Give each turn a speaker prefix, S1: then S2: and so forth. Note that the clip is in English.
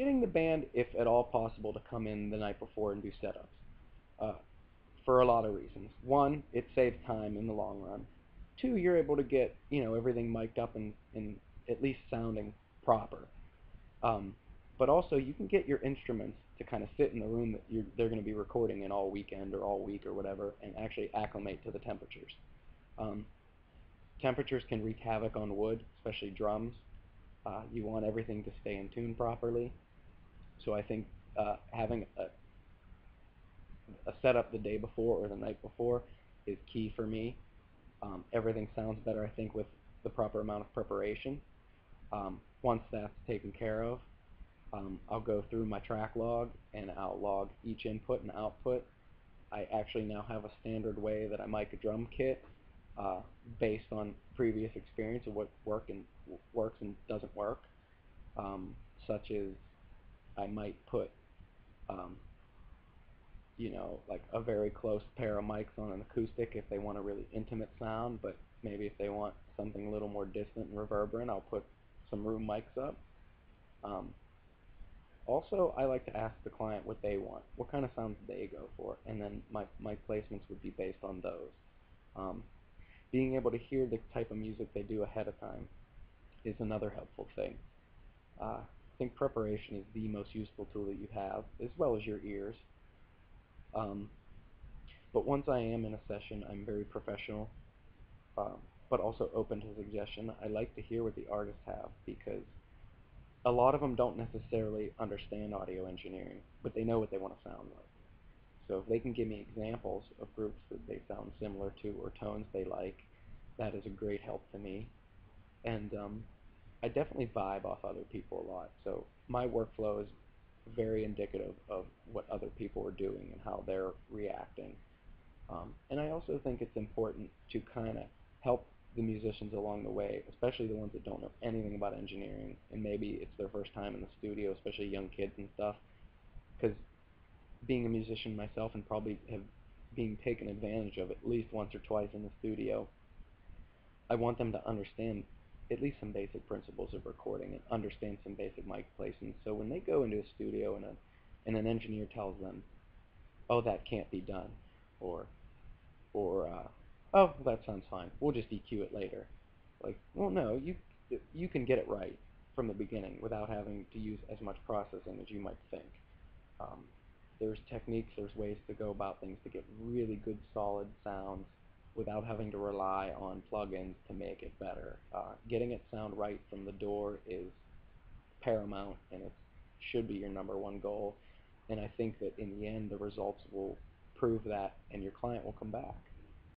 S1: getting the band, if at all possible, to come in the night before and do setups. Uh, for a lot of reasons. One, it saves time in the long run. Two, you're able to get you know everything mic'd up and, and at least sounding proper. Um, but also, you can get your instruments to kind of sit in the room that you're, they're going to be recording in all weekend or all week or whatever, and actually acclimate to the temperatures. Um, temperatures can wreak havoc on wood, especially drums. Uh, you want everything to stay in tune properly. So I think uh, having a, a setup the day before or the night before is key for me. Um, everything sounds better, I think, with the proper amount of preparation. Um, once that's taken care of, um, I'll go through my track log and I'll log each input and output. I actually now have a standard way that I mic a drum kit uh, based on previous experience of what work and works and doesn't work, um, such as I might put, um, you know, like a very close pair of mics on an acoustic if they want a really intimate sound, but maybe if they want something a little more distant and reverberant, I'll put some room mics up. Um, also, I like to ask the client what they want, what kind of sounds they go for, and then my, my placements would be based on those. Um, being able to hear the type of music they do ahead of time is another helpful thing. Uh, think preparation is the most useful tool that you have, as well as your ears. Um, but once I am in a session, I'm very professional, um, but also open to suggestion. I like to hear what the artists have because a lot of them don't necessarily understand audio engineering, but they know what they want to sound like. So if they can give me examples of groups that they sound similar to or tones they like, that is a great help to me. And um, I definitely vibe off other people a lot. So my workflow is very indicative of what other people are doing and how they're reacting. Um, and I also think it's important to kind of help the musicians along the way, especially the ones that don't know anything about engineering, and maybe it's their first time in the studio, especially young kids and stuff. Because being a musician myself and probably have being taken advantage of at least once or twice in the studio, I want them to understand at least some basic principles of recording and understand some basic mic placement. So when they go into a studio and, a, and an engineer tells them, oh, that can't be done, or, or uh, oh, that sounds fine. We'll just EQ it later. Like, well, no, you you can get it right from the beginning without having to use as much processing as you might think. Um, there's techniques, there's ways to go about things to get really good solid sounds without having to rely on plugins to make it better. Uh, getting it sound right from the door is paramount and it should be your number one goal. And I think that in the end the results will prove that and your client will come back.